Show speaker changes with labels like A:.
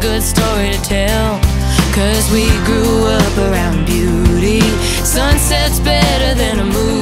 A: good story to tell. Cause we grew up around beauty. Sunset's better than a movie.